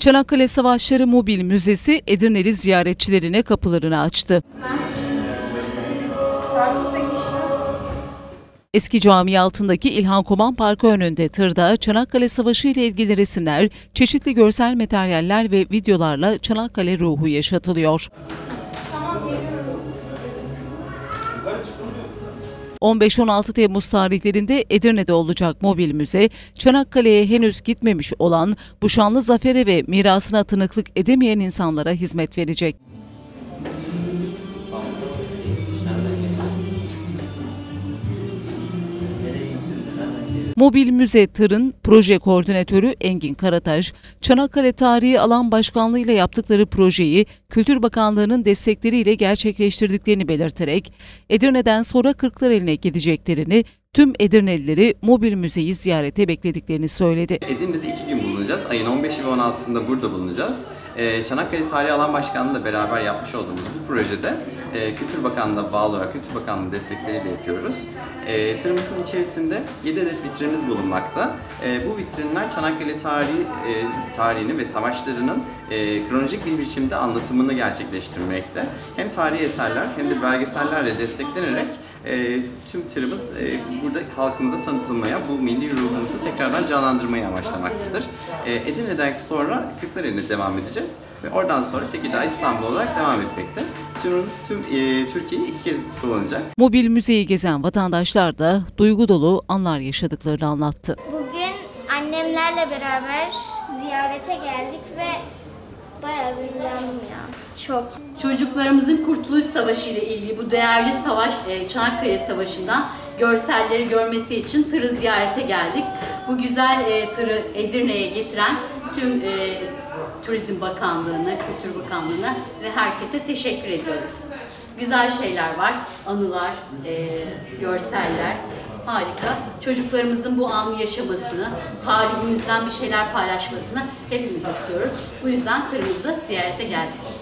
Çanakkale Savaşları Mobil Müzesi Edirneli ziyaretçilerine kapılarını açtı. Eski cami altındaki İlhan Koman Parkı önünde tırda Çanakkale Savaşı ile ilgili resimler, çeşitli görsel materyaller ve videolarla Çanakkale ruhu yaşatılıyor. 15-16 Temmuz tarihlerinde Edirne'de olacak mobil müze, Çanakkale'ye henüz gitmemiş olan bu şanlı zafere ve mirasına tanıklık edemeyen insanlara hizmet verecek. Mobil Müze Tır'ın proje koordinatörü Engin Karataş, Çanakkale Tarihi Alan Başkanlığı ile yaptıkları projeyi Kültür Bakanlığı'nın destekleriyle gerçekleştirdiklerini belirterek, Edirne'den sonra Kırklareli'ne gideceklerini, tüm Edirnelileri mobil müzeyi ziyarete beklediklerini söyledi. Edirne'de iki gün bulunacağız. Ayın 15'i ve 16'sında burada bulunacağız. Ee, Çanakkale Tarihi Alan Başkanlığı'yla beraber yapmış olduğumuz bu projede e, Kültür Bakanlığı'na bağlı olarak Kültür Bakanlığı destekleriyle yapıyoruz. E, tırımızın içerisinde 7 adet vitrinimiz bulunmakta. E, bu vitrinler Çanakkale tarihi, e, tarihini ve savaşlarının e, kronolojik bir biçimde anlatımını gerçekleştirmekte. Hem tarihi eserler hem de belgesellerle desteklenerek e, tüm tırımız e, burada halkımıza tanıtılmaya, bu milli ruhumuzu tekrardan canlandırmayı amaçlamaktadır. E, Edirne'den sonra Kırklareli'ne devam edeceğiz ve oradan sonra Tekirdağ İstanbul olarak devam etmekte. Turumuz tüm e, Türkiye'yi iki kez dolanacak. Mobil müzeyi gezen vatandaşlar da duygu dolu anlar yaşadıklarını anlattı. Bugün annemlerle beraber ziyarete geldik ve bayağı büyülendim ya. Çok. Çocuklarımızın Kurtuluş Savaşı ile ilgili bu değerli savaş e, Çanakkale Savaşı'ndan görselleri görmesi için tırı ziyarete geldik. Bu güzel e, tırı Edirne'ye getiren tüm e, Turizm Bakanlığı'na, Kültür Bakanlığı'na ve herkese teşekkür ediyoruz. Güzel şeyler var, anılar, görseller. Harika. Çocuklarımızın bu anı yaşamasını, tarihimizden bir şeyler paylaşmasını hepimiz istiyoruz. Bu yüzden tırımızı ziyarete geldik.